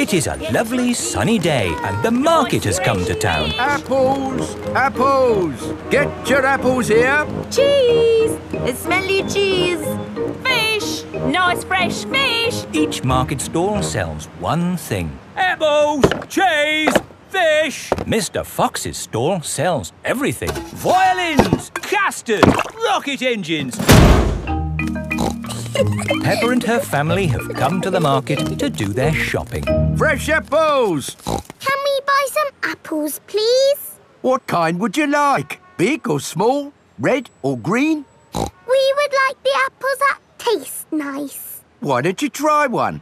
It is a lovely sunny day and the market has come to town. Apples! Apples! Get your apples here! Cheese! Smelly cheese! Fish! Nice fresh fish! Each market stall sells one thing. Apples! Cheese! Fish! Mr. Fox's stall sells everything. Violins! Casters! Rocket engines! Peppa and her family have come to the market to do their shopping. Fresh apples! Can we buy some apples, please? What kind would you like? Big or small? Red or green? We would like the apples that taste nice. Why don't you try one?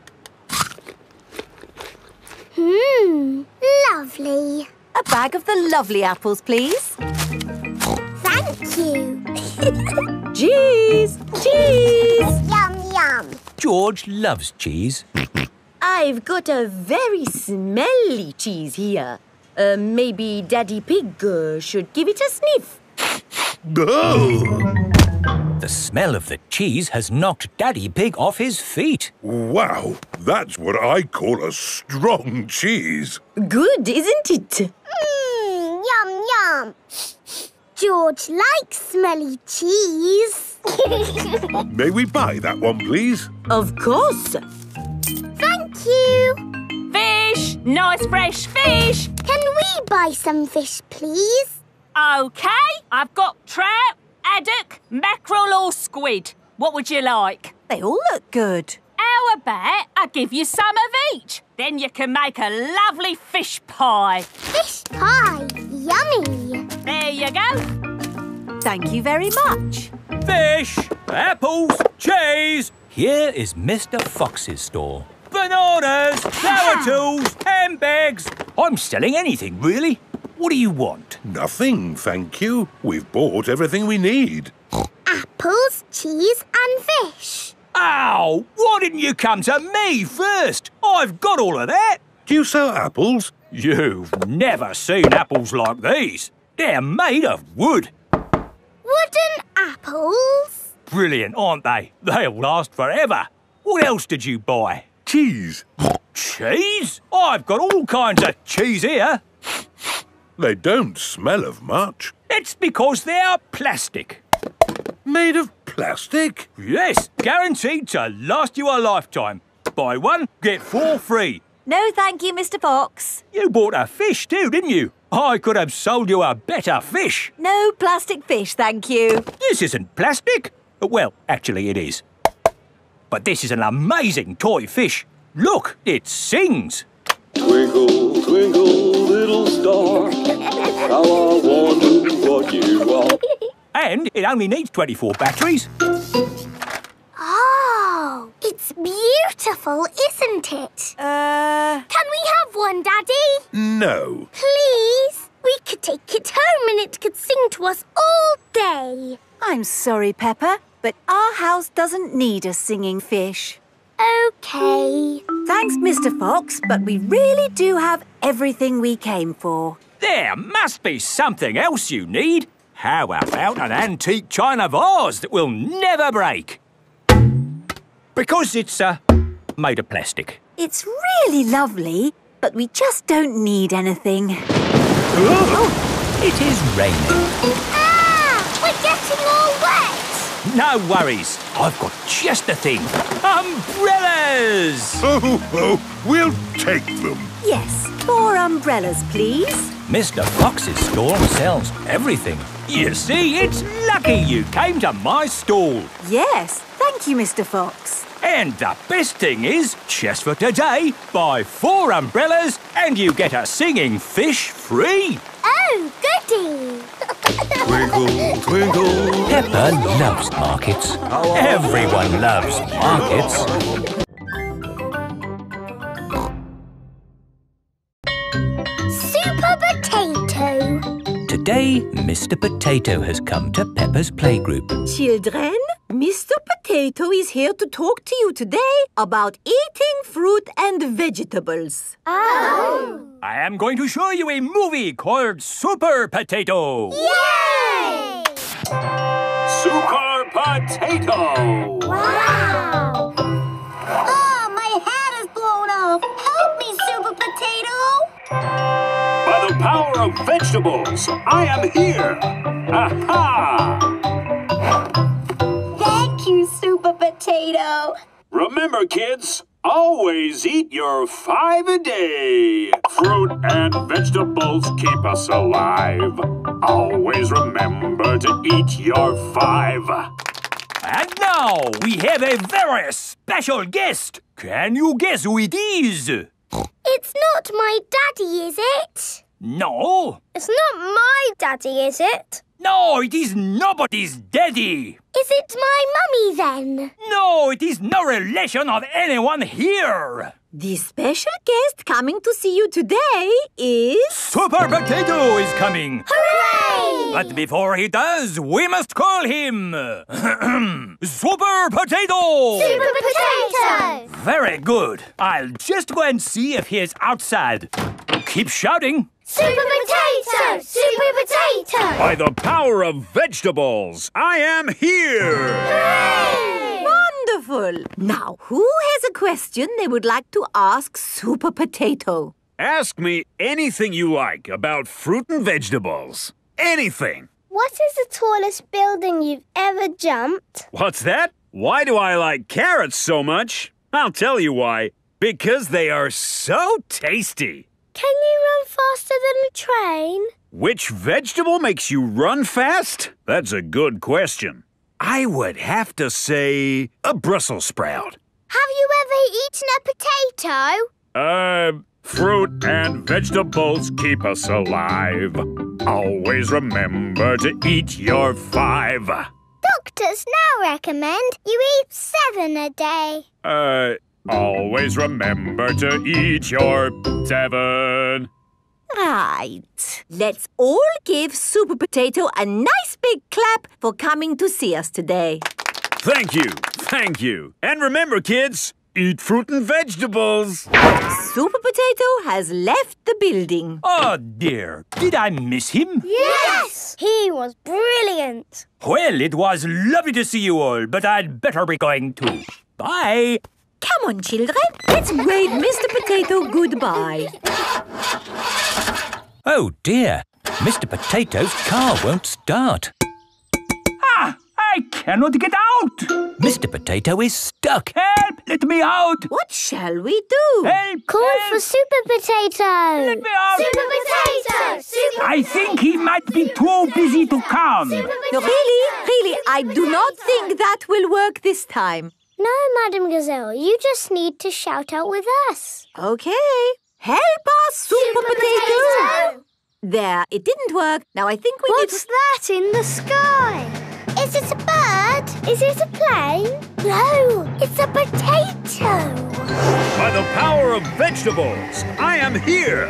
Mmm, lovely. A bag of the lovely apples, please. Thank you. Cheese! Cheese! Yum, yum. George loves cheese. I've got a very smelly cheese here. Uh, maybe Daddy Pig uh, should give it a sniff. The smell of the cheese has knocked Daddy Pig off his feet. Wow, that's what I call a strong cheese. Good, isn't it? Mmm, yum, yum. George likes smelly cheese. May we buy that one, please? Of course. Thank you. Fish! Nice fresh fish! Can we buy some fish, please? OK, I've got trout, haddock, mackerel or squid. What would you like? They all look good. How about I give you some of each? Then you can make a lovely fish pie. Fish pie. Yummy. There you go. Thank you very much. Fish! Apples! Cheese! Here is Mr. Fox's store. Bananas! Flower tools! Handbags! I'm selling anything, really. What do you want? Nothing, thank you. We've bought everything we need. Apples, cheese and fish. Ow! Why didn't you come to me first? I've got all of that. Do you sell apples? You've never seen apples like these. They're made of wood. Wooden apples. Brilliant, aren't they? They'll last forever. What else did you buy? Cheese. Cheese? I've got all kinds of cheese here. They don't smell of much. It's because they're plastic. Made of plastic? Yes, guaranteed to last you a lifetime. Buy one, get four free. No, thank you, Mr. Fox. You bought a fish too, didn't you? I could have sold you a better fish. No plastic fish, thank you. This isn't plastic. Well, actually, it is. But this is an amazing toy fish. Look, it sings. Twinkle, twinkle, little star, how I wonder what you are. And it only needs 24 batteries. It's beautiful, isn't it? Uh, Can we have one, Daddy? No. Please? We could take it home and it could sing to us all day. I'm sorry, Peppa, but our house doesn't need a singing fish. Okay. Thanks, Mr. Fox, but we really do have everything we came for. There must be something else you need. How about an antique china vase that will never break? Because it's uh, made of plastic. It's really lovely, but we just don't need anything. It is raining. Ah! We're getting all wet! No worries, I've got just the thing. Umbrellas! Oh, oh, we'll take them. Yes, four umbrellas, please. Mr. Fox's stall sells everything. You see, it's lucky you came to my stall. Yes, thank you, Mr. Fox. And the best thing is, just for today, buy four umbrellas and you get a singing fish free. Oh, goody! Twinkle, twinkle. Peppa loves markets. Everyone loves markets. Super potato. Today, Mr. Potato has come to Peppa's playgroup. Children, Mr. Potato is here to talk to you today about eating fruit and vegetables. Oh! I am going to show you a movie called Super Potato. Yay! Super Potato! Wow! Oh, my hat is blown off. Help me, Super Potato! By the power of vegetables, I am here! Aha! Thank you, Potato. Remember, kids, always eat your five a day. Fruit and vegetables keep us alive. Always remember to eat your five. And now we have a very special guest. Can you guess who it is? It's not my daddy, is it? No. It's not my daddy, is it? No, it is nobody's daddy. Is it my mummy then? No, it is no relation of anyone here. The special guest coming to see you today is. Super Potato is coming. Hooray! But before he does, we must call him Super Potato. Super Potato! Very good. I'll just go and see if he is outside. Keep shouting. Super Potato! Super Potato! By the power of vegetables, I am here. Hooray! Wonderful! Now, who has a question they would like to ask Super Potato? Ask me anything you like about fruit and vegetables. Anything. What is the tallest building you've ever jumped? What's that? Why do I like carrots so much? I'll tell you why. Because they are so tasty. Can you run faster than a train? Which vegetable makes you run fast? That's a good question. I would have to say a Brussels sprout. Have you ever eaten a potato? Uh, fruit and vegetables keep us alive. Always remember to eat your five. Doctors now recommend you eat seven a day. Uh, always remember to eat your seven. Right. Let's all give Super Potato a nice big clap for coming to see us today. Thank you, thank you. And remember, kids, eat fruit and vegetables. Super Potato has left the building. Oh dear, did I miss him? Yes! He was brilliant. Well, it was lovely to see you all, but I'd better be going too. Bye. Come on, children. Let's wave Mr. Potato goodbye. Oh dear, Mr. Potato's car won't start. Ah, I cannot get out. Mr. Potato is stuck. Help! Let me out. What shall we do? Help! Call help. for Super Potato. Let me out. Super Potato! Super I think he might be too busy to come. No, really, really, I do not think that will work this time. No, Madam Gazelle, you just need to shout out with us. Okay. Help us, Super, Potato. There, it didn't work. Now I think we What's that in the sky? Is it a bird? Is it a plane? No, it's a potato. By the power of vegetables, I am here.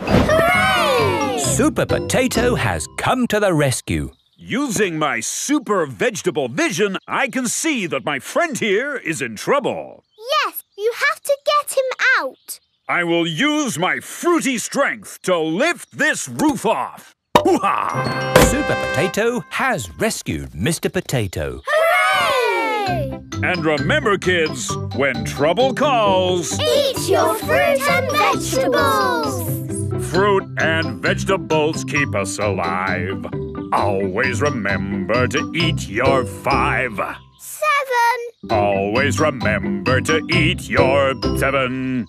Hooray! Super Potato has come to the rescue. Using my super vegetable vision, I can see that my friend here is in trouble. Yes, you have to get him out. I will use my fruity strength to lift this roof off. Hoo-ha! Super Potato has rescued Mr. Potato. Hooray! And remember, kids, when trouble calls, Eat your fruit and vegetables. fruit and vegetables keep us alive. Always remember to eat your five. Seven. Always remember to eat your seven.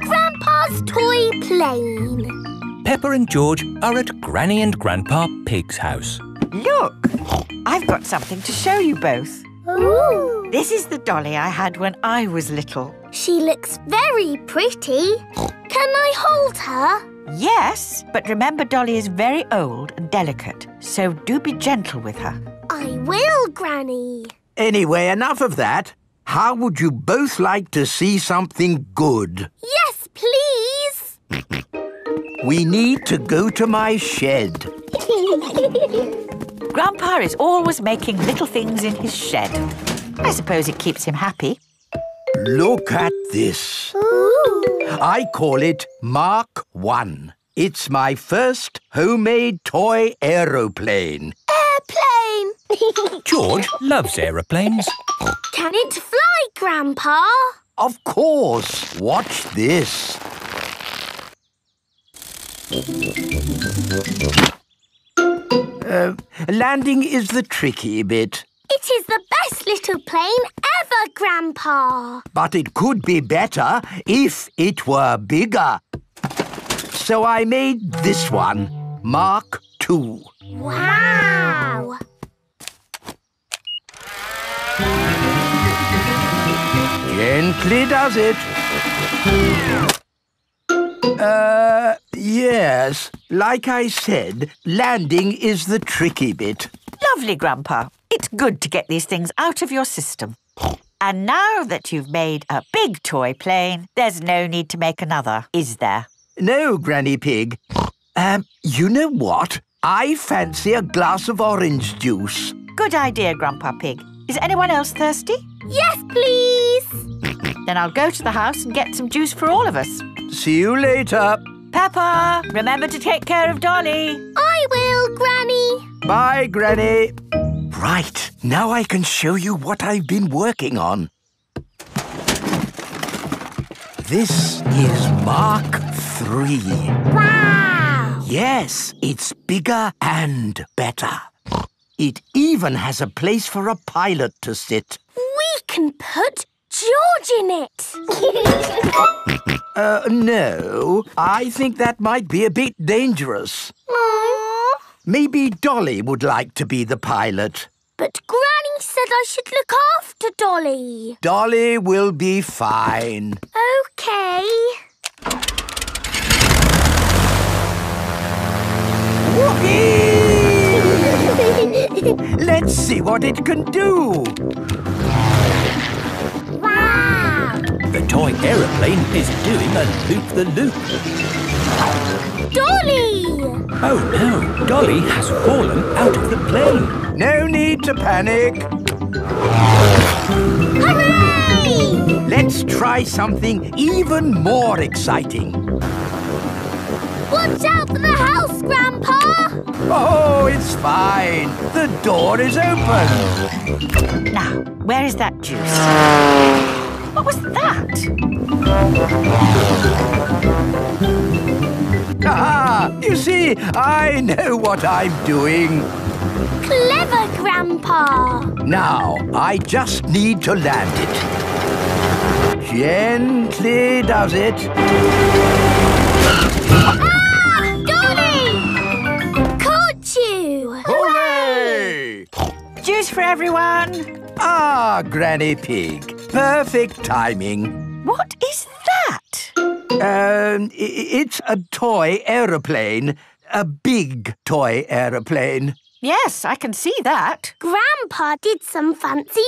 Grandpa's toy plane. Peppa and George are at Granny and Grandpa Pig's house. Look, I've got something to show you both. Ooh. This is the dolly I had when I was little. She looks very pretty. Can I hold her? Yes, but remember Dolly is very old and delicate, so do be gentle with her. I will, Granny. Anyway, enough of that. How would you both like to see something good? Yes, please. We need to go to my shed. Grandpa is always making little things in his shed. I suppose it keeps him happy. Look at this. Ooh. I call it Mark 1. It's my first homemade toy aeroplane. Airplane. George loves aeroplanes. Can it fly, Grandpa? Of course. Watch this. Uh, landing is the tricky bit, It is the best little plane ever, Grandpa. but it could be better if it were bigger. So I made this one, Mark II. Wow! Gently does it. Uh, yes. Like I said, landing is the tricky bit. Lovely, Grandpa. It's good to get these things out of your system. And now that you've made a big toy plane, there's no need to make another, is there? No, Granny Pig. Um, you know what? I fancy a glass of orange juice. Good idea, Grandpa Pig. Is anyone else thirsty? Yes, please. Then I'll go to the house and get some juice for all of us. See you later. Peppa, remember to take care of Dolly. I will, Granny. Bye, Granny. Right, now I can show you what I've been working on. This is Mark III. Wow! Yes, it's bigger and better. It even has a place for a pilot to sit. We can put George in it. Uh, no, I think that might be a bit dangerous. Aww. Maybe Dolly would like to be the pilot. But Granny said I should look after Dolly. Dolly will be fine. Okay. Let's see what it can do. wow! The toy aeroplane is doing a loop-the-loop. Dolly! Oh no, Dolly has fallen out of the plane. No need to panic. Hooray! Let's try something even more exciting. Watch out for the house, Grandpa! Oh, it's fine. The door is open. Now, where is that juice? What was that? Aha! You see, I know what I'm doing. Clever, Grandpa! Now, I just need to land it. Gently does it. Ah! Dolly! Caught you! Hooray! Juice for everyone. Ah, Granny Pig. Perfect timing. What is that? Um, it's a toy aeroplane. A big toy aeroplane. Yes, I can see that. Grandpa did some fancy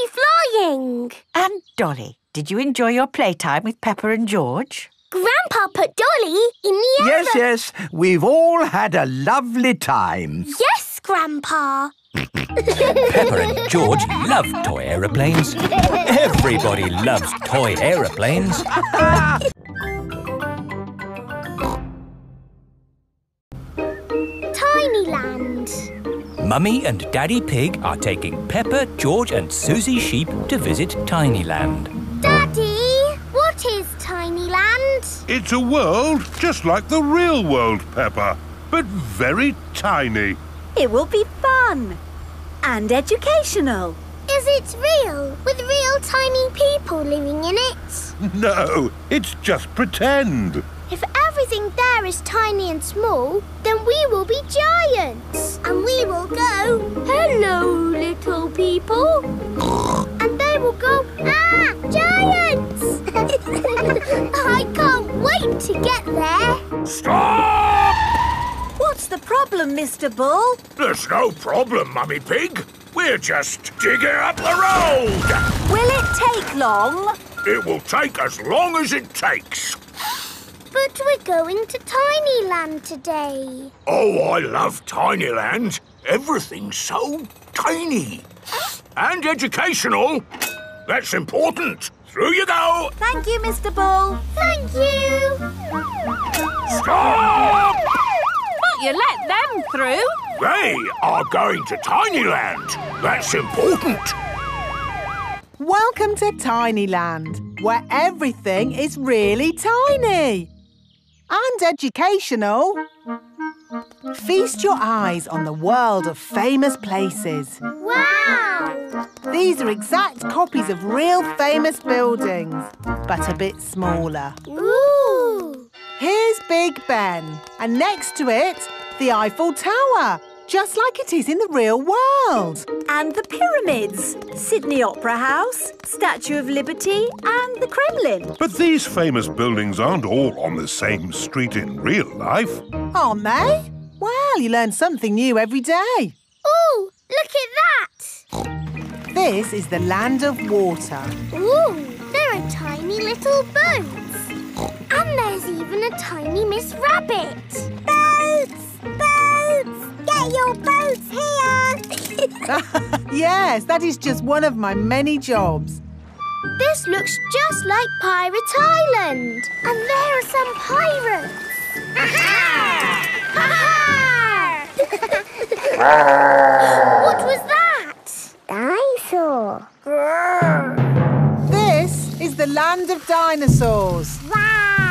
flying. And Dolly, did you enjoy your playtime with Peppa and George? Grandpa put Dolly in the Yes, yes, we've all had a lovely time. Yes, Grandpa. Peppa and George love toy aeroplanes. Everybody loves toy aeroplanes. Tinyland. Mummy and Daddy Pig are taking Peppa, George and Susie Sheep to visit Tinyland. Daddy, what is Tinyland? It's a world just like the real world, Peppa, but very tiny. It will be fun and educational. Is it real, with real tiny people living in it? No, it's just pretend. If everything there is tiny and small, then we will be giants. And we will go, hello, little people. and they will go, ah, giants! I can't wait to get there. Stop! What's the problem, Mr. Bull? There's no problem, Mummy Pig. We're just digging up the road. Will it take long? It will take as long as it takes. But we're going to Tinyland today. Oh, I love Tinyland. Everything's so tiny. And educational. That's important. Through you go. Thank you, Mr. Bull. Thank you. Stop! But you let them through. They are going to Tinyland. That's important. Welcome to Tinyland, where everything is really tiny and educational. Feast your eyes on the world of famous places. Wow! These are exact copies of real famous buildings, but a bit smaller. Ooh! Here's Big Ben, and next to it, the Eiffel Tower, just like it is in the real world. And the pyramids, Sydney Opera House, Statue of Liberty, and the Kremlin. But these famous buildings aren't all on the same street in real life. Aren't they? Well, you learn something new every day. Ooh, look at that! This is the land of water. Ooh, there are tiny little boats. And there's even a tiny Miss Rabbit. Boats! Boats! Get your boats here! yes, that is just one of my many jobs. this looks just like Pirate Island. And there are some pirates. what was that? Dinosaur. This is the land of dinosaurs. Wow!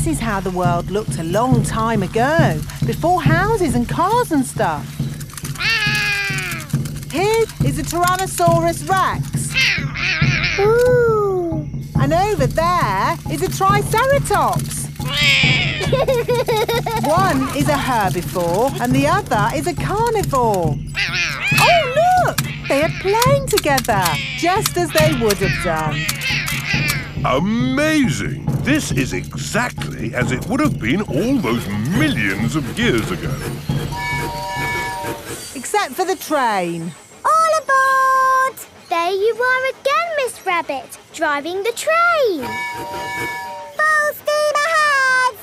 This is how the world looked a long time ago, before houses and cars and stuff. Here is a Tyrannosaurus Rex. Ooh! And over there is a Triceratops. One is a herbivore and the other is a carnivore. Oh, look! They are playing together, just as they would have done. Amazing! This is exactly as it would have been all those millions of years ago. Except for the train. All aboard! There you are again, Miss Rabbit, driving the train. Full steam ahead!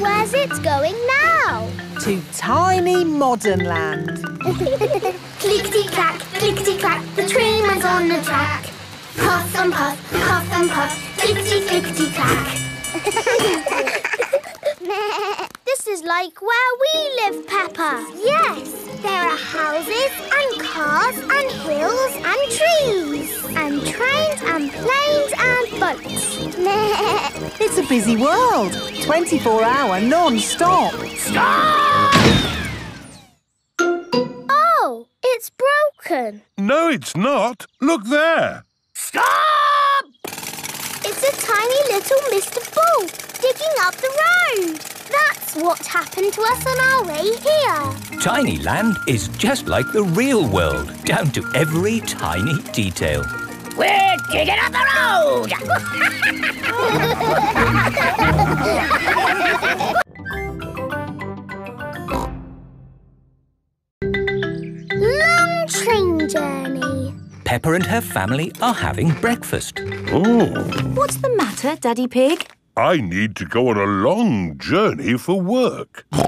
Where's it going now? To tiny modern land. clickety clack, clickety clack, the train runs on the track. Puff and puff, puff and puff, clickety clickety clack. this is like where we live, Peppa. Yes, there are houses and cars and hills and trees and trains and planes and boats. It's a busy world. 24 hour non-stop. oh, it's broken. No, it's not. Look there. Stop! It's a tiny little Mr. Bull digging up the road. That's what happened to us on our way here. Tinyland is just like the real world, down to every tiny detail. We're digging up the road! Long train journey. Peppa and her family are having breakfast. Oh, What's the matter, Daddy Pig? I need to go on a long journey for work. Can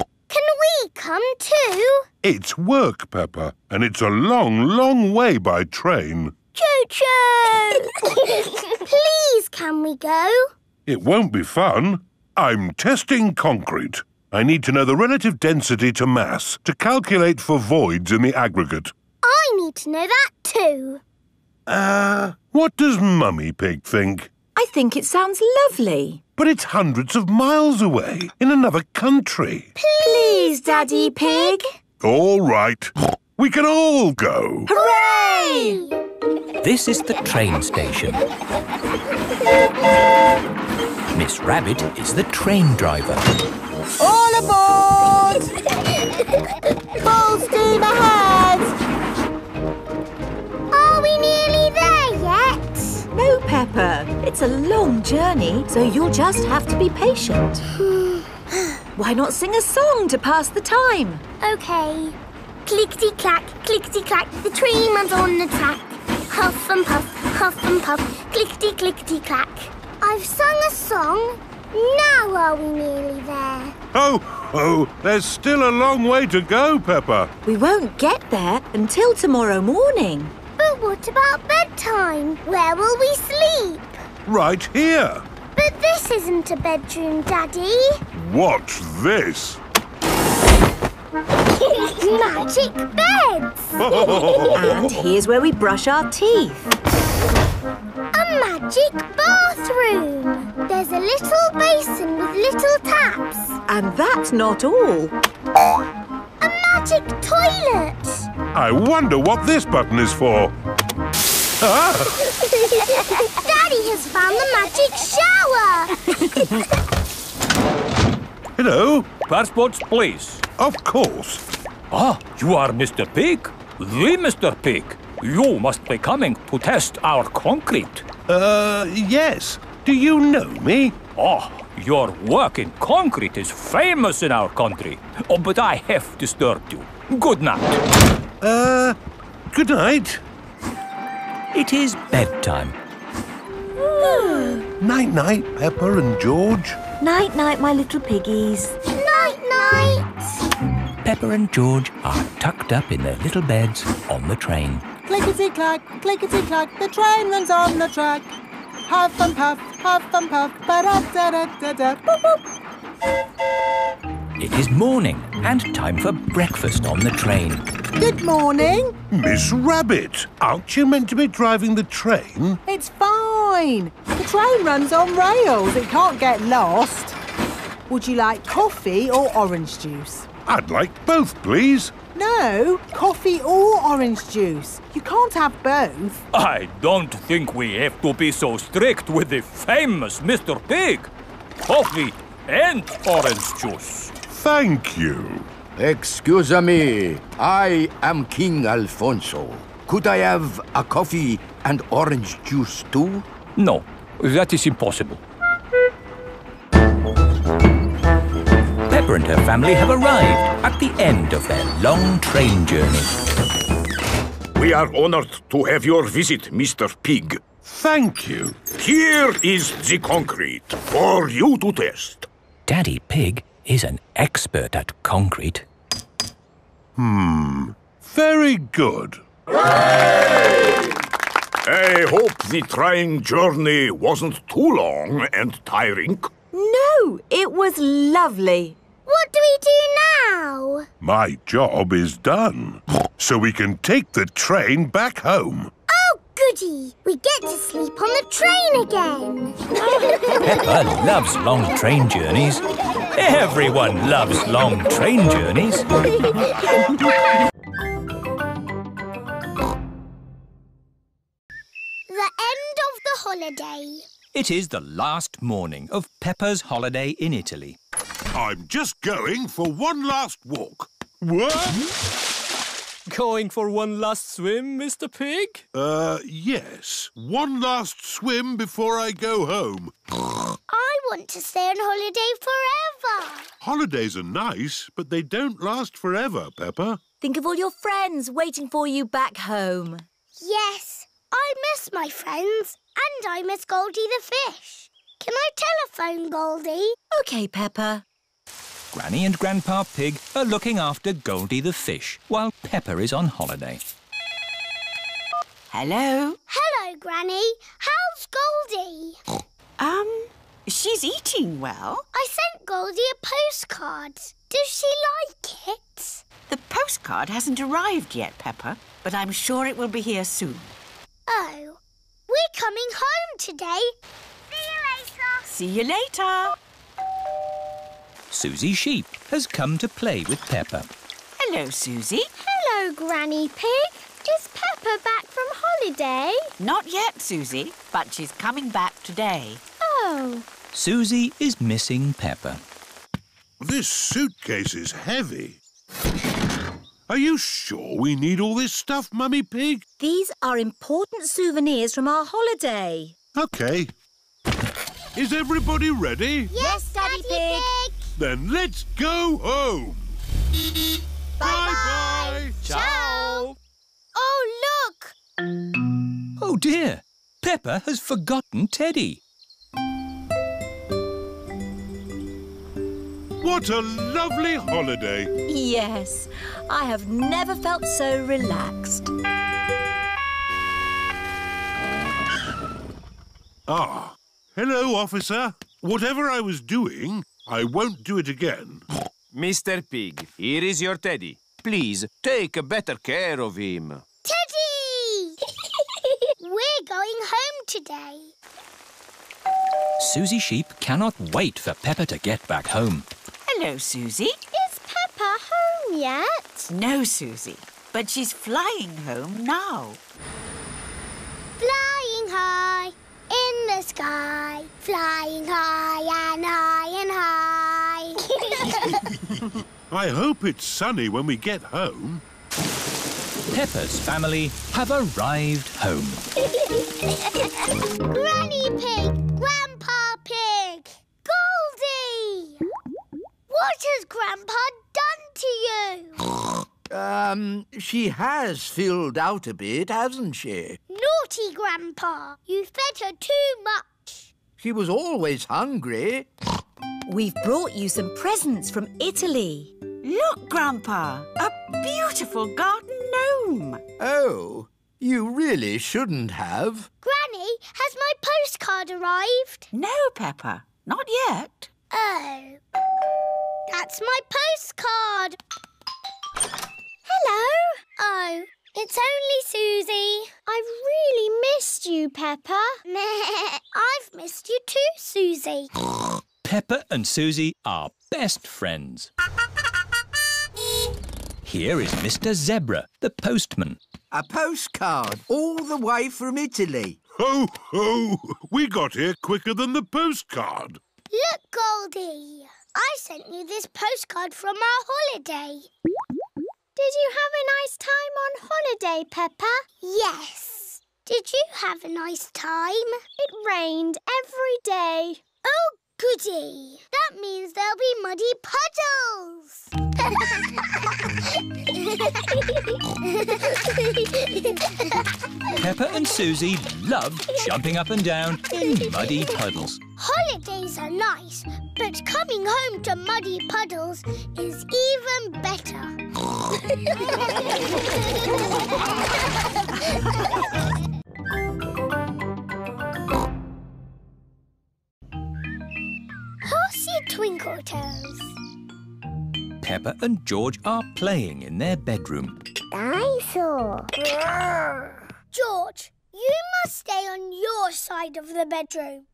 we come too? It's work, Peppa, and it's a long, long way by train. Choo-choo! Please, can we go? It won't be fun. I'm testing concrete. I need to know the relative density to mass to calculate for voids in the aggregate. I need to know that too. Uh, what does Mummy Pig think? I think it sounds lovely. But it's hundreds of miles away, in another country. Please, Daddy Pig. All right. We can all go. Hooray! This is the train station. Miss Rabbit is the train driver. All aboard! Full steam ahead! Yet? Peppa. It's a long journey, so you'll just have to be patient. Why not sing a song to pass the time? Okay. Clickety clack, clickety clack, the train runs on the track. Huff and puff, huff and puff, clickety clickety clack. I've sung a song. Now are we nearly there? Oh, oh, there's still a long way to go, Peppa. We won't get there until tomorrow morning. But what about bedtime? Where will we sleep? Right here. But this isn't a bedroom, Daddy. Watch this. Magic beds! and here's where we brush our teeth. A magic bathroom! There's a little basin with little taps. And that's not all. A magic toilet! I wonder what this button is for. Ah! Daddy has found the magic shower! Hello? Passports, please. Of course. Ah, you are Mr. Pig? The Mr. Pig. You must be coming to test our concrete. Uh, yes. Do you know me? Oh, your work in concrete is famous in our country. Oh, but I have disturbed you. Good night. Uh, good night. It is bedtime. Night night, Peppa and George. Night, night, my little piggies. Night, night! Peppa and George are tucked up in their little beds on the train. Clickety clack, clickety clack, the train runs on the track. Huff and puff, huff and puff, ba da da da da da, boop boop. It is morning and time for breakfast on the train. Good morning. Miss Rabbit, aren't you meant to be driving the train? It's fine. The train runs on rails. It can't get lost. Would you like coffee or orange juice? I'd like both, please. No, coffee or orange juice. You can't have both. I don't think we have to be so strict with the famous Mr. Pig. Coffee and orange juice. Thank you. Excuse me, I am King Alfonso. Could I have a coffee and orange juice too? No, that is impossible. Peppa and her family have arrived at the end of their long train journey. We are honored to have your visit, Mr. Pig. Thank you. Here is the concrete for you to test. Daddy Pig is an expert at concrete. Hmm. Very good. I hope the trying journey wasn't too long and tiring. No, it was lovely. What do we do now? My job is done. So we can take the train back home. Oh, goody! We get to sleep on the train again. Peppa loves long train journeys. Everyone loves long train journeys. the end of the holiday. It is the last morning of Peppa's holiday in Italy. I'm just going for one last walk. What? Going for one last swim, Mr. Pig? Uh, yes. One last swim before I go home. I want to stay on holiday forever. Holidays are nice, but they don't last forever, Peppa. Think of all your friends waiting for you back home. Yes, I miss my friends and I miss Goldie the fish. Can I telephone Goldie? OK, Peppa. Granny and Grandpa Pig are looking after Goldie the fish while Peppa is on holiday. Hello? Hello, Granny. How's Goldie? Um, she's eating well. I sent Goldie a postcard. Does she like it? The postcard hasn't arrived yet, Peppa, but I'm sure it will be here soon. Oh, we're coming home today. See you later. See you later. Susie Sheep has come to play with Peppa. Hello, Susie. Hello, Granny Pig. Is Peppa back from holiday? Not yet, Susie, but she's coming back today. Oh. Susie is missing Peppa. This suitcase is heavy. Are you sure we need all this stuff, Mummy Pig? These are important souvenirs from our holiday. OK. Is everybody ready? Yes, Daddy, Pig. Then let's go home. Bye-bye. Ciao. Oh, look. Oh dear, Peppa has forgotten Teddy. What a lovely holiday. Yes, I have never felt so relaxed. Ah, hello, officer. Whatever I was doing, I won't do it again. Mr. Pig, here is your teddy. Please, take better care of him. Teddy! We're going home today. Susie Sheep cannot wait for Peppa to get back home. Hello, Susie. Is Peppa home yet? No, Susie. But she's flying home now. Flying high in the sky. Flying high and high and high. I hope it's sunny when we get home. Peppa's family have arrived home. Granny Pig! Grandpa Pig! Goldie! What has Grandpa done to you? Um, she has filled out a bit, hasn't she? Naughty Grandpa! You fed her too much. She was always hungry. We've brought you some presents from Italy. Look, Grandpa, a beautiful garden gnome. Oh, you really shouldn't have. Granny, has my postcard arrived? No, Pepper, not yet. Oh. That's my postcard. Hello. Oh, it's only Susie. I've really missed you, Peppa. I've missed you too, Susie. Peppa and Susie are best friends. Here is Mr. Zebra, the postman. A postcard all the way from Italy. Ho, ho! We got here quicker than the postcard. Look, Goldie. I sent you this postcard from our holiday. Did you have a nice time on holiday, Peppa? Yes. Did you have a nice time? It rained every day. Oh, goody. That means there'll be muddy puddles. Peppa and Susie love jumping up and down in muddy puddles. Holidays are nice, but coming home to muddy puddles is even better. Horsey Twinkle Toes. Peppa and George are playing in their bedroom. Dinosaur. George, you must stay on your side of the bedroom.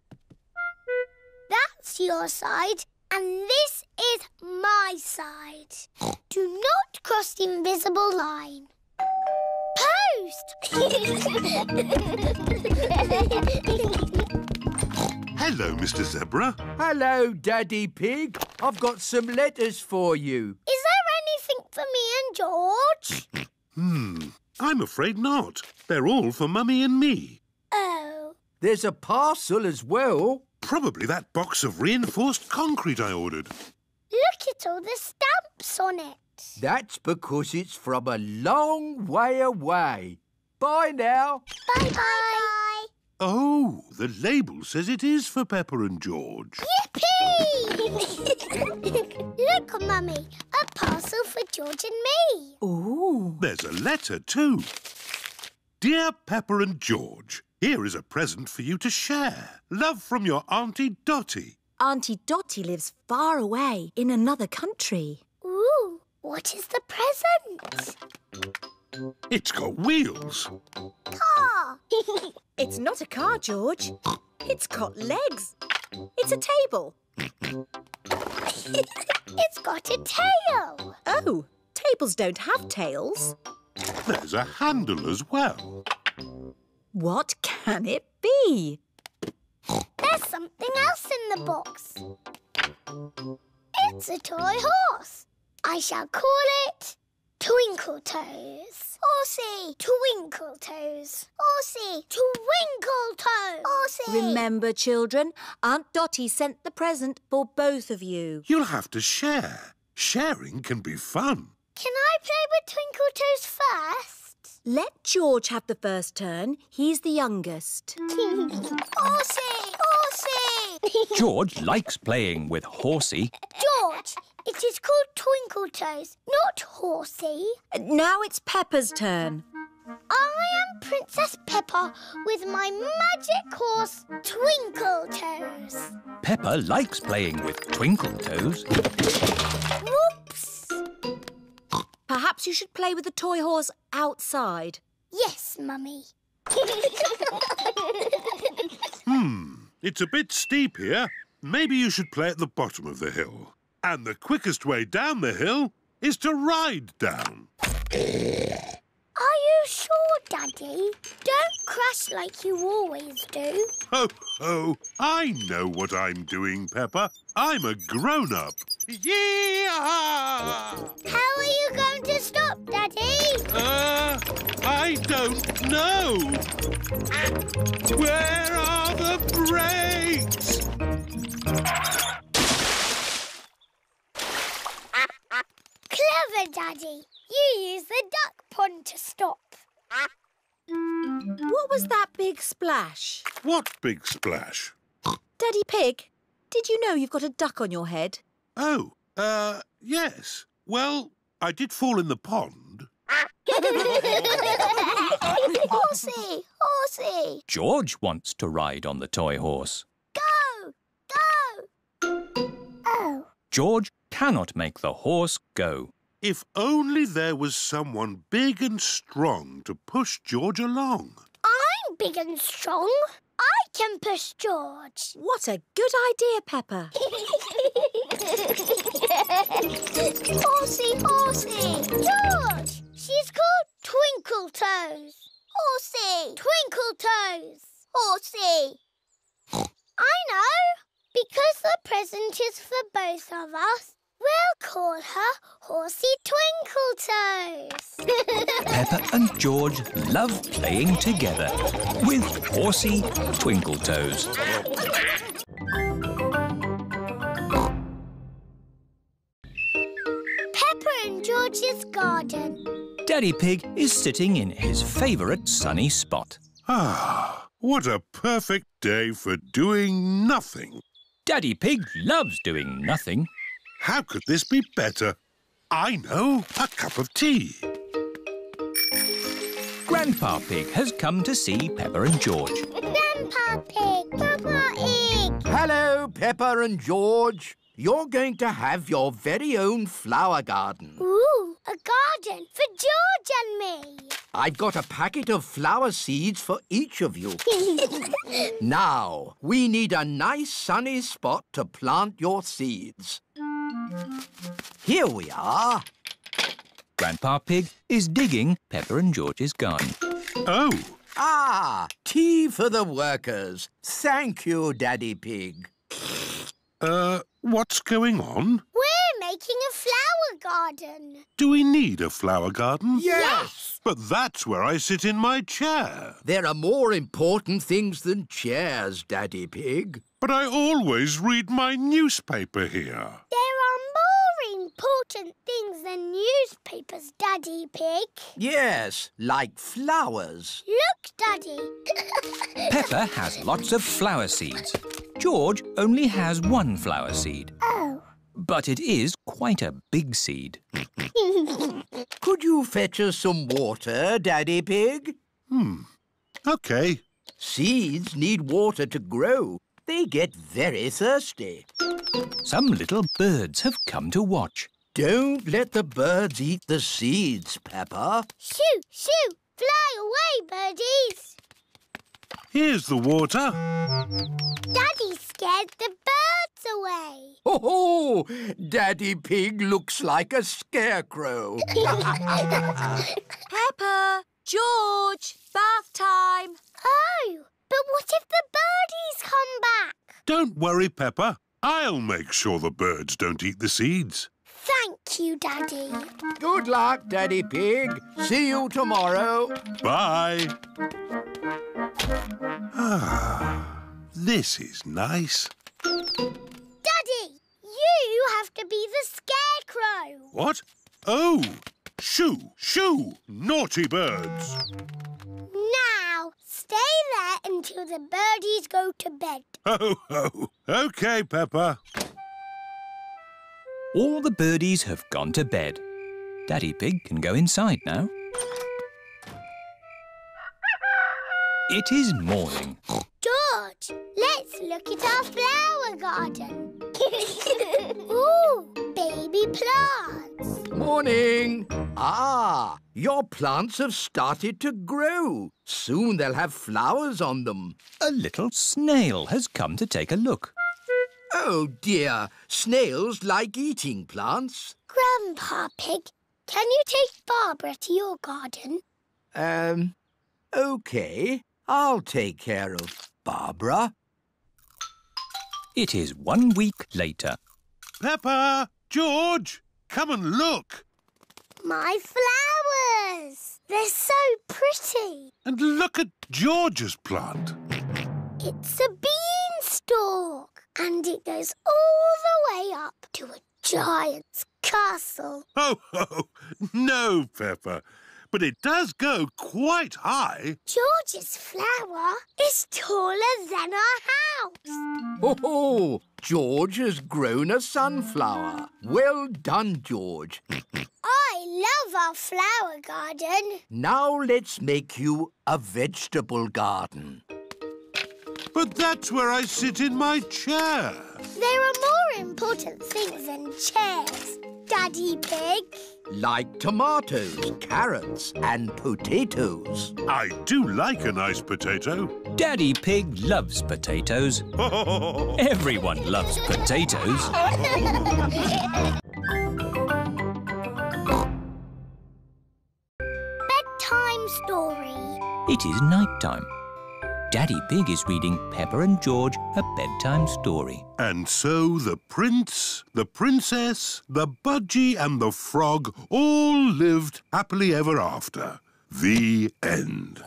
That's your side, and this is my side. Do not cross the invisible line. Post! Hello, Mr. Zebra. Hello, Daddy Pig. I've got some letters for you. Is there anything for me and George? Hmm, I'm afraid not. They're all for Mummy and me. Oh. There's a parcel as well. Probably that box of reinforced concrete I ordered. Look at all the stamps on it. That's because it's from a long way away. Bye now. Bye bye. Oh, the label says it is for Peppa and George. Yippee! Look, Mummy, a parcel for George and me. Ooh. There's a letter too. Dear Peppa and George, here is a present for you to share. Love from your Auntie Dotty. Auntie Dotty lives far away in another country. Ooh, what is the present? It's got wheels. Car. It's not a car, George. It's got legs. It's a table. it's got a tail. Oh, tables don't have tails. There's a handle as well. What can it be? There's something else in the box. It's a toy horse. I shall call it Twinkle Toes. Horsey, Twinkle Toes. Horsey, Twinkle Toes. Horsey. Remember, children, Aunt Dotty sent the present for both of you. You'll have to share. Sharing can be fun. Can I play with Twinkle Toes first? Let George have the first turn. He's the youngest. Horsey! Horsey! George likes playing with Horsey. George, it is called Twinkle Toes, not Horsey. Now it's Peppa's turn. I am Princess Peppa with my magic horse, Twinkle Toes. Peppa likes playing with Twinkle Toes. Whoops! Perhaps you should play with the toy horse outside. Yes, Mummy. Hmm, it's a bit steep here. Maybe you should play at the bottom of the hill. And the quickest way down the hill is to ride down. Are you sure, Daddy? Don't crash like you always do. Ho, ho! I know what I'm doing, Peppa. I'm a grown-up. Yee-haw! How are you going to stop, Daddy? Uh, I don't know. Where are the brakes? Clever, Daddy. You use the duck pond to stop. What was that big splash? What big splash? Daddy Pig, did you know you've got a duck on your head? Oh, uh, yes. Well, I did fall in the pond. horsey, horsey. George wants to ride on the toy horse. Go, go. Oh, George cannot make the horse go. If only there was someone big and strong to push George along. I'm big and strong. I can push George. What a good idea, Peppa. horsey, horsey. George, she's called Twinkle Toes. Horsey, Twinkle Toes. Horsey. I know. Because the present is for both of us, we'll call her Horsey Twinkle Toes. Peppa and George love playing together with Horsey Twinkletoes. Peppa and George's garden. Daddy Pig is sitting in his favourite sunny spot. Ah, what a perfect day for doing nothing. Daddy Pig loves doing nothing. How could this be better? I know, a cup of tea. Grandpa Pig has come to see Peppa and George. Grandpa Pig, Papa Pig. Hello, Peppa and George. You're going to have your very own flower garden. Ooh, a garden for George and me. I've got a packet of flower seeds for each of you. now, we need a nice sunny spot to plant your seeds. Here we are. Grandpa Pig is digging Peppa and George's garden. Oh, Ah, tea for the workers. Thank you, Daddy Pig. uh, what's going on? We're making a flower garden. Do we need a flower garden? Yes. But that's where I sit in my chair. There are more important things than chairs, Daddy Pig. But I always read my newspaper here. There are more important things than newspapers, Daddy Pig. Yes, like flowers. Look, Daddy. Peppa has lots of flower seeds. George only has one flower seed. oh. But it is quite a big seed. Could you fetch us some water, Daddy Pig? Hmm. OK. Seeds need water to grow. They get very thirsty. Some little birds have come to watch. Don't let the birds eat the seeds, Peppa. shoo, shoo. Fly away, birdies. Here's the water. Daddy scared the birds away. Oh, Daddy Pig looks like a scarecrow. Peppa, George, bath time. Oh, but what if the birdies come back? Don't worry, Peppa. I'll make sure the birds don't eat the seeds. Thank you, Daddy. Good luck, Daddy Pig. See you tomorrow. Bye. Ah, this is nice. Daddy, you have to be the scarecrow. What? Oh, shoo, shoo, naughty birds. Now, stay there until the birdies go to bed. Ho, ho. OK, Peppa. All the birdies have gone to bed. Daddy Pig can go inside now. It is morning. George, let's look at our flower garden. Ooh, baby plants. Morning. Ah, your plants have started to grow. Soon they'll have flowers on them. A little snail has come to take a look. Oh dear, snails like eating plants. Grandpa Pig, can you take Barbara to your garden? Um, OK. I'll take care of Barbara. It is one week later. Peppa! George! Come and look! My flowers! They're so pretty. And look at George's plant. It's a beanstalk, and it goes all the way up to a giant's castle. Oh, oh, no, Peppa. But it does go quite high. George's flower is taller than our house. Oh, ho! George has grown a sunflower. Well done, George. I love our flower garden. Now let's make you a vegetable garden. But that's where I sit in my chair. There are more important things than chairs, Daddy Pig. Like tomatoes, carrots and potatoes. I do like a nice potato. Daddy Pig loves potatoes. Everyone loves potatoes. Bedtime story. It is night time. Daddy Pig is reading Peppa and George a bedtime story. And so the prince, the princess, the budgie and the frog all lived happily ever after. The end.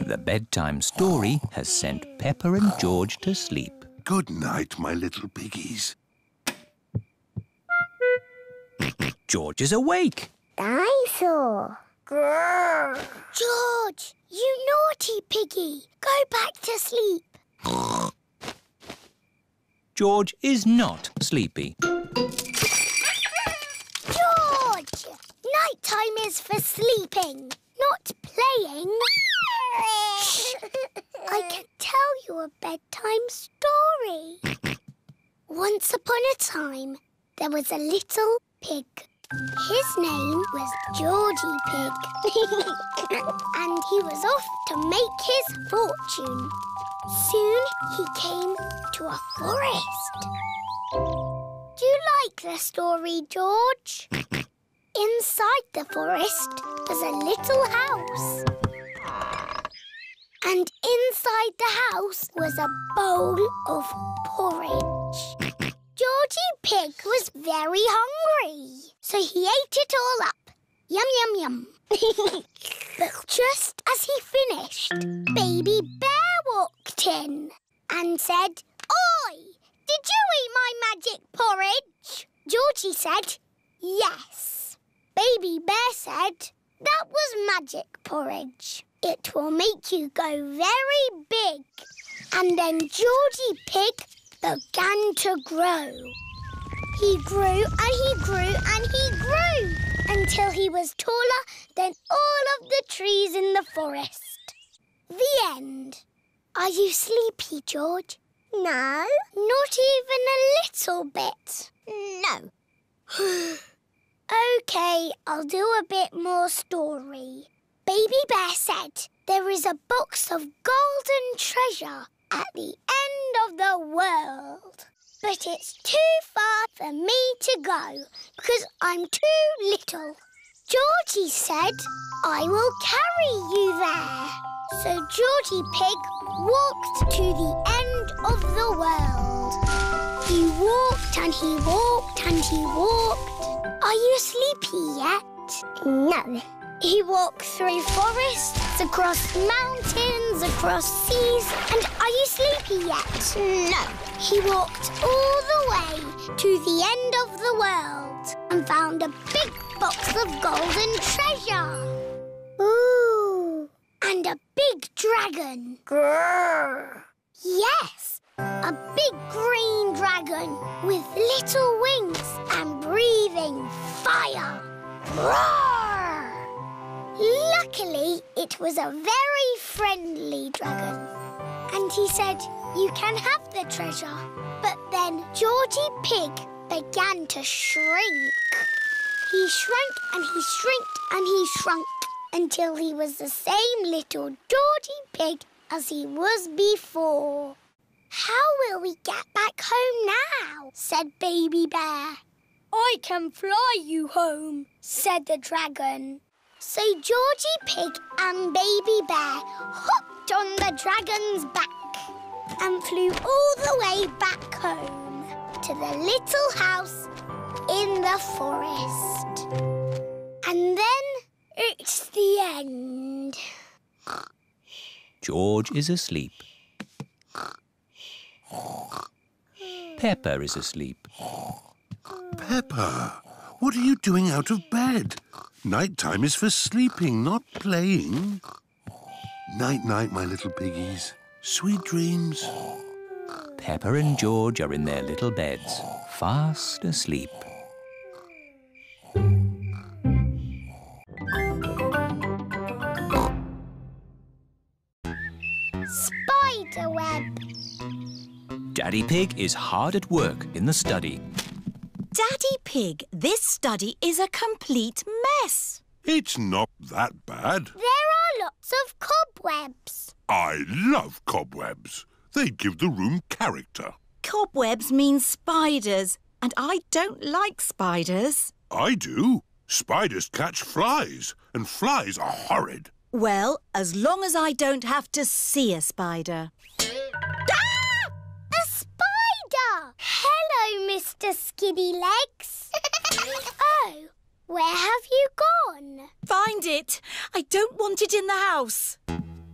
The bedtime story has sent Peppa and George to sleep. Good night, my little piggies. George is awake. Dinosaur. George, you naughty piggy. Go back to sleep. George is not sleepy. George! Nighttime is for sleeping, not playing. Shh. I can tell you a bedtime story. Once upon a time, there was a little pig. His name was Georgie Pig. and he was off to make his fortune. Soon he came to a forest. Do you like the story, George? Inside the forest was a little house. And inside the house was a bowl of porridge. Georgie Pig was very hungry, so he ate it all up. Yum, yum, yum. but just as he finished, Baby Bear walked in and said, Oi! Did you eat my magic porridge? Georgie said, Yes. Baby Bear said, That was magic porridge. It will make you go very big. And then Georgie Pig began to grow. He grew and he grew and he grew until he was taller than all of the trees in the forest. The end. Are you sleepy, George? No. Not even a little bit? No. OK, I'll do a bit more story. Baby Bear said there is a box of golden treasure at the end of the world. But it's too far for me to go because I'm too little. Georgie said I will carry you there. So Georgie Pig walked to the end of the world. He walked and he walked and he walked. Are you sleepy yet? No. He walked through forests, across mountains, across seas, and are you sleepy yet? No. He walked all the way to the end of the world and found a big box of golden treasure. Ooh. And a big dragon. Grrr. Yes, a big green dragon with little wings and breathing fire. Roar! Luckily, it was a very friendly dragon. And he said, You can have the treasure. But then Georgie Pig began to shrink. He shrank and he shrinked and he shrunk until he was the same little Georgie Pig as he was before. How will we get back home now? said Baby Bear. I can fly you home, said the dragon. So Georgie Pig and Baby Bear hopped on the dragon's back and flew all the way back home to the little house in the forest. And then it's the end. George is asleep. Peppa is asleep. Peppa, what are you doing out of bed? Night time is for sleeping, not playing. Night, night, my little piggies. Sweet dreams. Peppa and George are in their little beds, fast asleep. Spiderweb. Daddy Pig is hard at work in the study. Daddy Pig, this study is a complete mess. It's not that bad. There are lots of cobwebs. I love cobwebs. They give the room character. Cobwebs mean spiders, and I don't like spiders. I do. Spiders catch flies, and flies are horrid. Well, as long as I don't have to see a spider. Mr. Skinny Legs. oh, where have you gone? Find it! I don't want it in the house.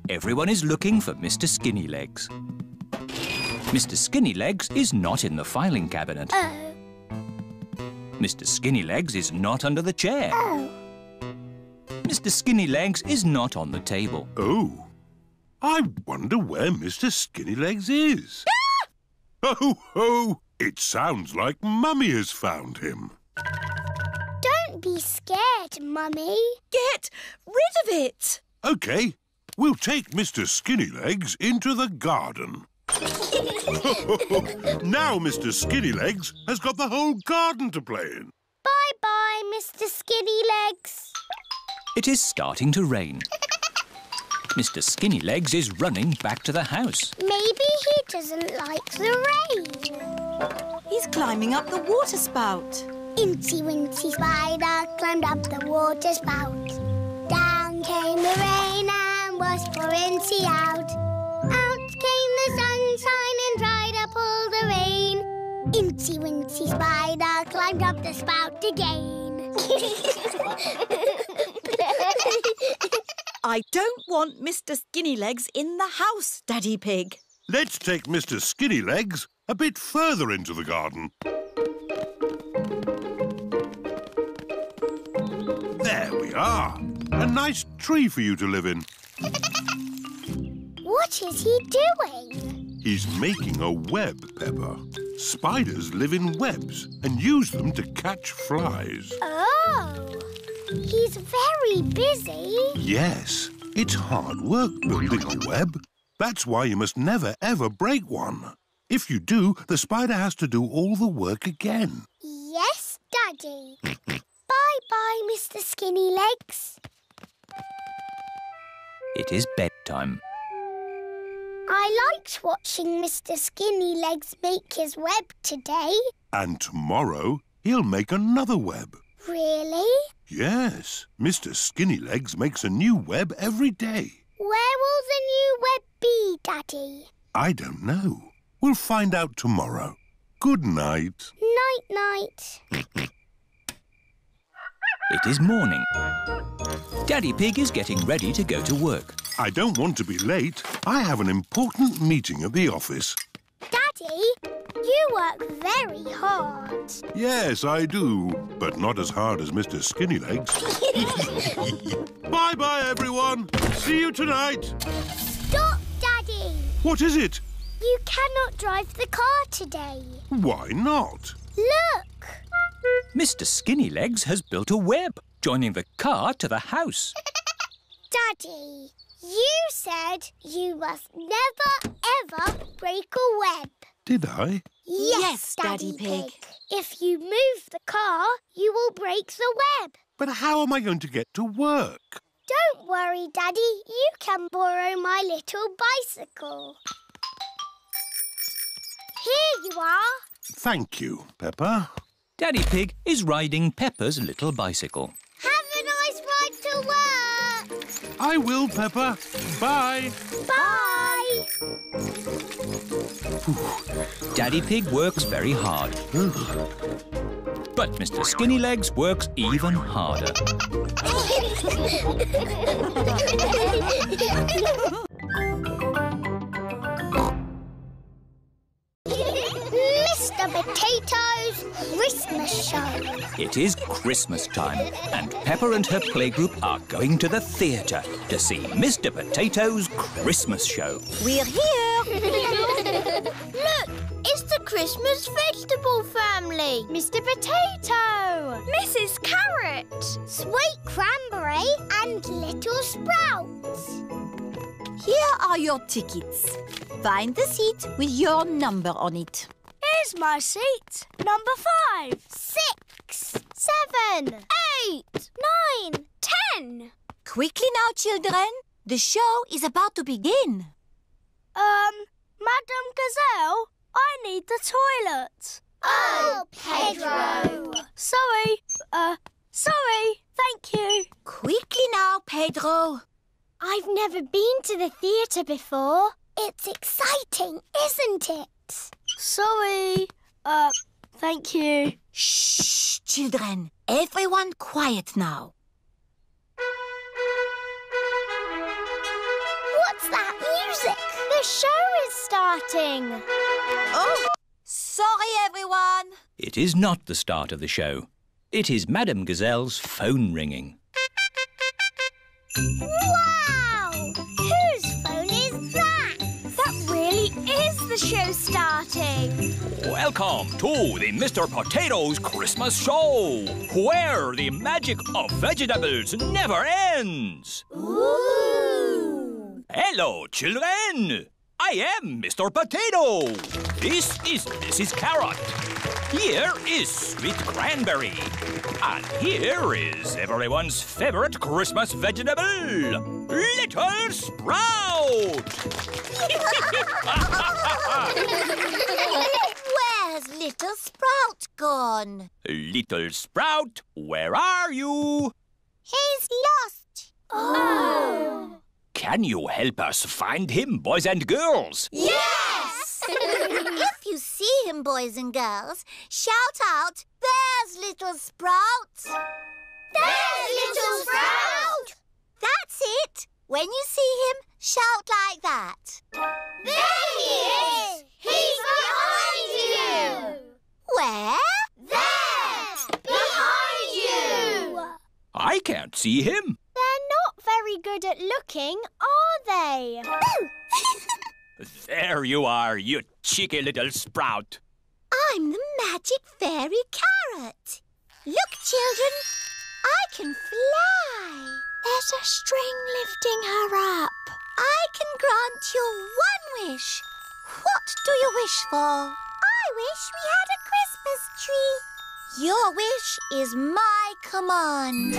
Everyone is looking for Mr. Skinny Legs. Mr. Skinny Legs is not in the filing cabinet. Oh, Mr. Skinny Legs is not under the chair. oh. Mr. Skinny Legs is not on the table. Oh, I wonder where Mr. Skinnylegs is. Oh, ho! It sounds like Mummy has found him. Don't be scared, Mummy. Get rid of it! OK, we'll take Mr. Skinnylegs into the garden. now Mr. Skinnylegs has got the whole garden to play in. Bye-bye, Mr. Skinny Legs. It is starting to rain. Mr. Skinny Legs is running back to the house. Maybe he doesn't like the rain. He's climbing up the water spout. Incy Wincy Spider climbed up the water spout. Down came the rain and was for Incy out. Out came the sunshine and dried up all the rain. Incy Wincy Spider climbed up the spout again. I don't want Mr. Skinnylegs in the house, Daddy Pig. Let's take Mr. Skinnylegs a bit further into the garden. There we are. A nice tree for you to live in. what is he doing? He's making a web, Peppa. Spiders live in webs and use them to catch flies. Oh, he's very busy. Yes, it's hard work building a web. That's why you must never, ever break one. If you do, the spider has to do all the work again. Yes, Daddy. Bye-bye, Mr. Skinny Legs. It is bedtime. I liked watching Mr. Skinny Legs make his web today. And tomorrow, he'll make another web. Really? Yes, Mr. Skinnylegs makes a new web every day. Where will the new web be, Daddy? I don't know. We'll find out tomorrow. Good night. Night-night. It is morning. Daddy Pig is getting ready to go to work. I don't want to be late. I have an important meeting at the office. Daddy, you work very hard. Yes, I do, but not as hard as Mr. Skinnylegs. Bye-bye, everyone. See you tonight. Stop, Daddy. What is it? You cannot drive the car today. Why not? Look. Mr. Skinnylegs has built a web, joining the car to the house. Daddy, you said you must never, ever break a web. Did I? Yes, Daddy Pig. If you move the car, you will break the web. But how am I going to get to work? Don't worry, Daddy. You can borrow my little bicycle. Here you are. Thank you, Peppa. Daddy Pig is riding Peppa's little bicycle. Have a nice ride to work. I will, Peppa. Bye. Bye. Daddy Pig works very hard. But Mr. Skinnylegs works even harder. Mr. Potato's Christmas show. It is Christmas time, and Peppa and her playgroup are going to the theatre to see Mr. Potato's Christmas show. We're here. Look, it's the Christmas vegetable family. Mr. Potato. Mrs. Carrot. Sweet Cranberry and Little Sprouts. Here are your tickets. Find the seat with your number on it. Here's my seat. Number five. Six. Seven. Eight. Nine. Ten. Quickly now, children. The show is about to begin. Um, Madame Gazelle, I need the toilet. Oh, Pedro. Sorry. Uh, sorry. Thank you. Quickly now, Pedro. I've never been to the theatre before. It's exciting, isn't it? Sorry. Uh, thank you. Shh, children. Everyone quiet now. What's that music? The show is starting. Oh, sorry, everyone. It is not the start of the show. It is Madame Gazelle's phone ringing. Wow! The show starting. Welcome to the Mr. Potatoes Christmas Show, where the magic of vegetables never ends. Ooh! Hello, children. I am Mr. Potato. This is Mrs. Carrot. Here is Sweet Cranberry. And here is everyone's favorite Christmas vegetable, Little Sprout. Where's little Sprout gone? Little Sprout, where are you? He's lost. Oh! Can you help us find him, boys and girls? Yes! if you see him, boys and girls, shout out, There's little Sprout! There's little Sprout! That's it! When you see him, shout like that. There he is! He's behind you! Where? There! Behind you! I can't see him. They're not very good at looking, are they? There you are, you cheeky little sprout. I'm the magic fairy carrot. Look, children, I can fly. There's a string lifting her up. I can grant you one wish. What do you wish for? I wish we had a Christmas tree. Your wish is my command.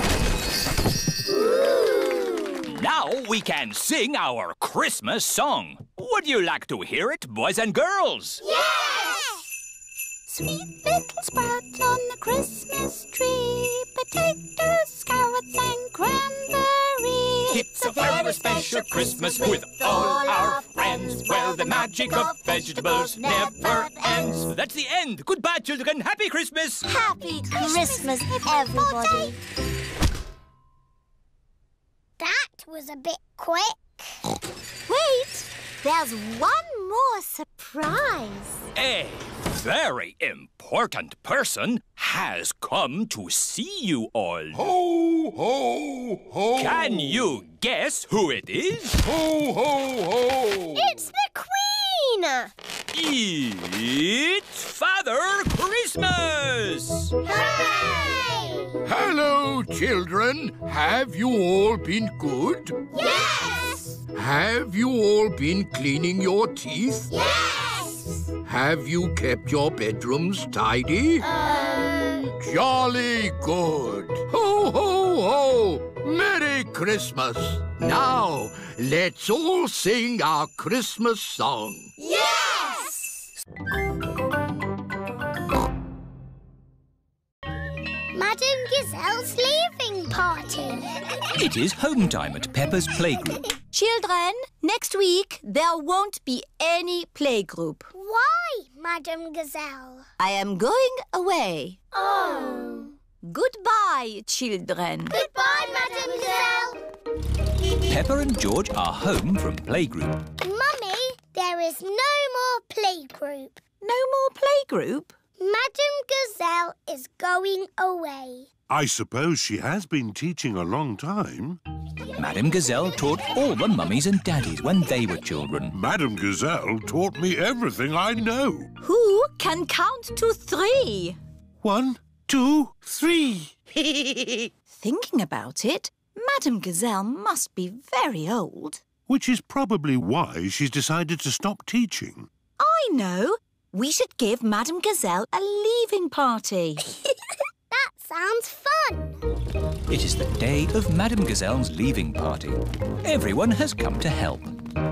Now we can sing our Christmas song. Would you like to hear it, boys and girls? Yes! Sweet little sprout on the Christmas tree, potatoes, carrots, and cranberries. It's a very special Christmas with all our friends, where the magic of vegetables never ends. That's the end. Goodbye, children. Happy Christmas. Happy Christmas, everybody. That was a bit quick. Wait, there's one more surprise. A very important person has come to see you all. Ho, ho, ho. Can you guess who it is? Ho, ho, ho. It's the Queen! It's Father Christmas! Hooray! Hello, children. Have you all been good? Yes! Have you all been cleaning your teeth? Yes! Have you kept your bedrooms tidy? Um... Jolly good. Ho, ho, ho! Merry Christmas. Now, let's all sing our Christmas song. Yes! Madame Gazelle's leaving party. It is home time at Peppa's playgroup. Children, next week there won't be any playgroup. Why, Madame Gazelle? I am going away. Oh. Goodbye, children. Goodbye, Madame Gazelle. Peppa and George are home from playgroup. Mummy, there is no more playgroup. No more playgroup? Madame Gazelle is going away. I suppose she has been teaching a long time. Madame Gazelle taught all the mummies and daddies when they were children. Madame Gazelle taught me everything I know. Who can count to three? One, two, three. Thinking about it, Madame Gazelle must be very old. Which is probably why she's decided to stop teaching. I know. We should give Madame Gazelle a leaving party. That sounds fun. It is the day of Madame Gazelle's leaving party. Everyone has come to help.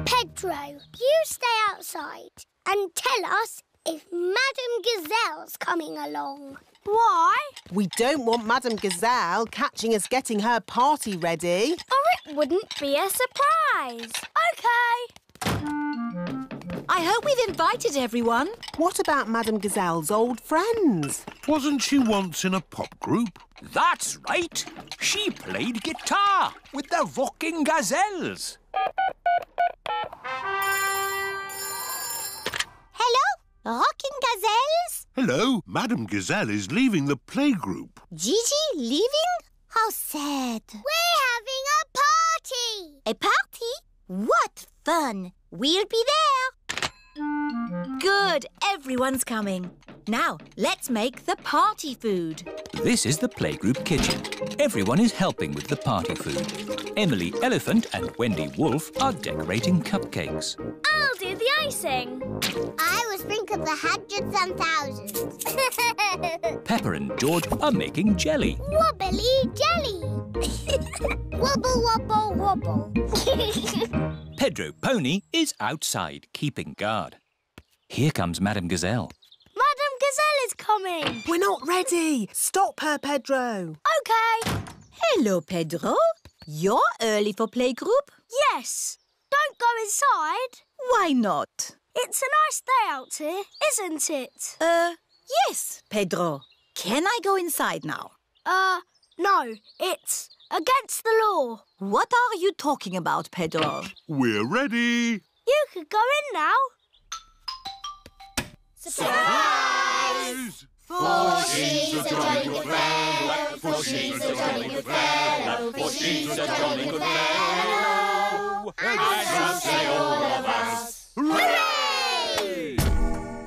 Pedro, you stay outside and tell us if Madame Gazelle's coming along. Why? We don't want Madame Gazelle catching us getting her party ready. Or it wouldn't be a surprise. OK. I hope we've invited everyone. What about Madame Gazelle's old friends? Wasn't she once in a pop group? That's right. She played guitar with the Rocking Gazelles. Hello, Rocking Gazelles? Hello, Madame Gazelle is leaving the playgroup. Gigi leaving? How sad. We're having a party. A party? What fun! We'll be there. Good, everyone's coming. Now, let's make the party food. This is the playgroup kitchen. Everyone is helping with the party food. Emily Elephant and Wendy Wolf are decorating cupcakes. I'll do the icing. I will sprinkle the hundreds and thousands. Peppa and George are making jelly. Wobbly jelly. wobble, wobble, wobble. Pedro Pony is outside keeping guard. Here comes Madame Gazelle. Madame Gazelle is coming. We're not ready. Stop her, Pedro. OK. Hello, Pedro. You're early for playgroup? Yes. Don't go inside. Why not? It's a nice day out here, isn't it? Uh, yes, Pedro. Can I go inside now? Uh, no. It's against the law. What are you talking about, Pedro? We're ready. You could go in now. Surprise! For she's a jolly good fellow, for she's a jolly good fellow, for she's a jolly good fellow, and so say all of us. Hooray!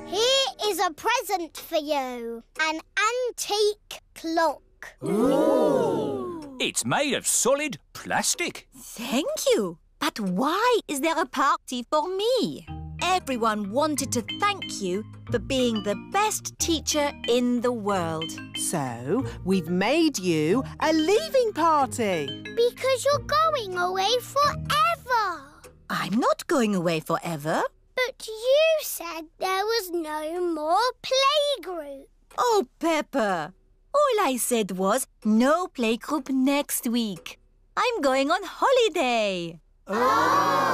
Here is a present for you, an antique clock. Ooh! It's made of solid plastic. Thank you. But why is there a party for me? Everyone wanted to thank you for being the best teacher in the world. So, we've made you a leaving party. Because you're going away forever. I'm not going away forever. But you said there was no more playgroup. Oh, Peppa. All I said was no playgroup next week. I'm going on holiday. Oh!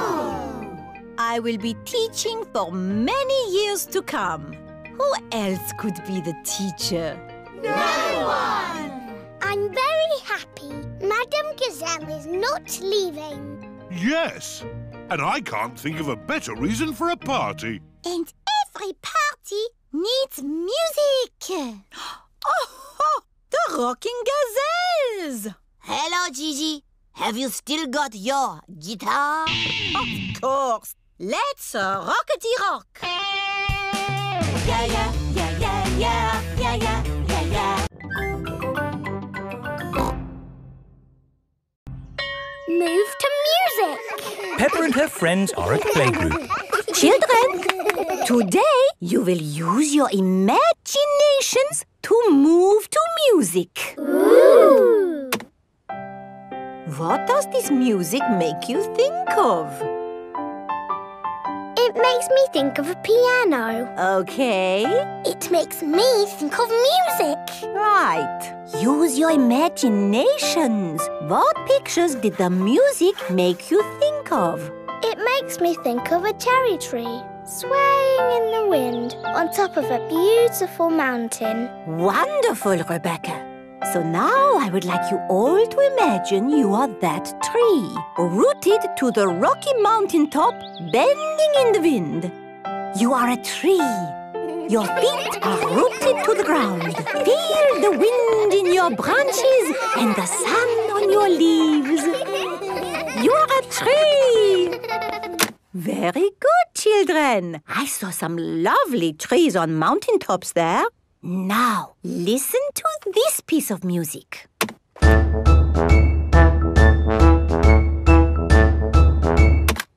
I will be teaching for many years to come. Who else could be the teacher? No one! I'm very happy. Madame Gazelle is not leaving. Yes. And I can't think of a better reason for a party. And every party needs music. Oh, the Rocking Gazelles! Hello, Gigi. Have you still got your guitar? Of course. Let's uh, rockety rock. Yeah, yeah, yeah, yeah, yeah, yeah, yeah, yeah, yeah. Move to music. Peppa and her friends are at playgroup. Children, Today, you will use your imaginations to move to music. Ooh. What does this music make you think of? It makes me think of a piano. Okay. It makes me think of music. Right. Use your imaginations. What pictures did the music make you think of? It makes me think of a cherry tree swaying in the wind on top of a beautiful mountain. Wonderful, Rebecca. So now I would like you all to imagine you are that tree, rooted to the rocky mountain top, bending in the wind. You are a tree. Your feet are rooted to the ground. Feel the wind in your branches and the sun on your leaves. You are a tree. Very good, children. I saw some lovely trees on mountaintops there. Now, listen to this piece of music.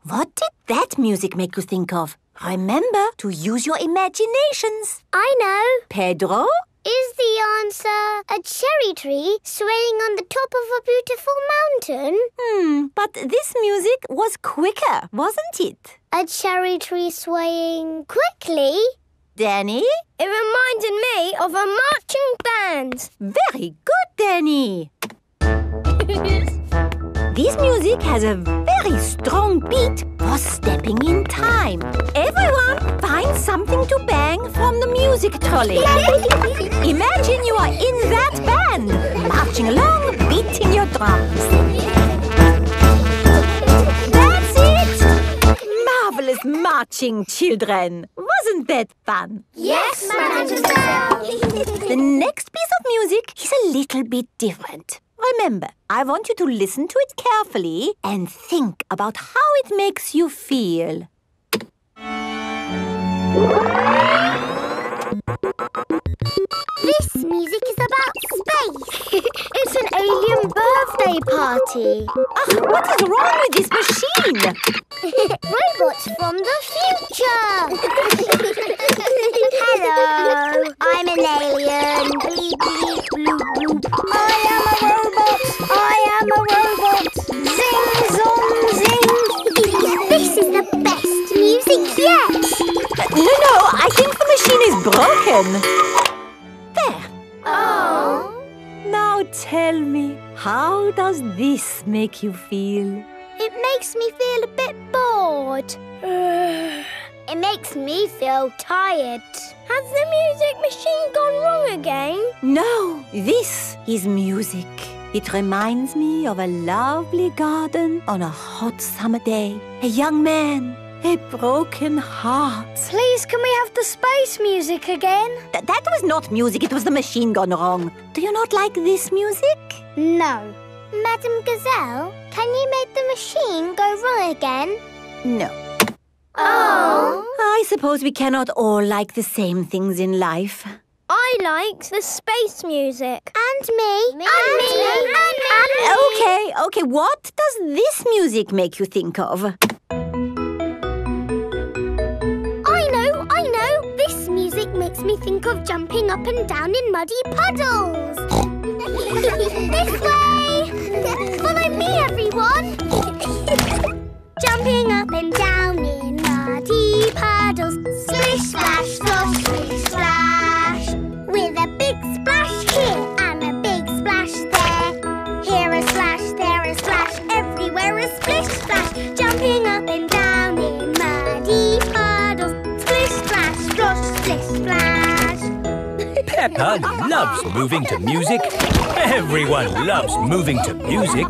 What did that music make you think of? Remember to use your imaginations. I know. Pedro? Is the answer a cherry tree swaying on the top of a beautiful mountain? Hmm, but this music was quicker, wasn't it? A cherry tree swaying quickly? Danny? It reminded me of a marching band. Very good, Danny. this music has a very strong beat for stepping in time. Everyone find something to bang from the music trolley. Imagine you are in that band, marching along, beating your drums. Marvelous marching, children. Wasn't that fun? Yes, Mademoiselle. The next piece of music is a little bit different. Remember, I want you to listen to it carefully and think about how it makes you feel. This music is about space. it's an alien birthday party. Ah, what is wrong with this machine? Robots from the future. Hello, I'm an alien. Bleep, bleep, bloop, bloop. I am a robot. I am a robot. Zing, zong, zing. this is the best music yet. No, no, I think the machine is broken. There. Oh. Now tell me, how does this make you feel? It makes me feel a bit bored. it makes me feel tired. Has the music machine gone wrong again? No, this is music. It reminds me of a lovely garden on a hot summer day. A young man, a broken heart. Please, can we have the space music again? Th- that was not music, it was the machine gone wrong. Do you not like this music? No. Madame Gazelle, can you make the machine go wrong again? No. Oh. I suppose we cannot all like the same things in life. I liked the space music. And me. me. And me. And me. And me. Okay, okay, what does this music make you think of? Me think of jumping up and down in muddy puddles. this way. Follow me, everyone. jumping up and down in muddy puddles. Splish, splash, slosh, splish, splash. With a big splash here and a big splash there. Here a splash, there a splash, everywhere a splish, splash. Peppa loves moving to music. Everyone loves moving to music.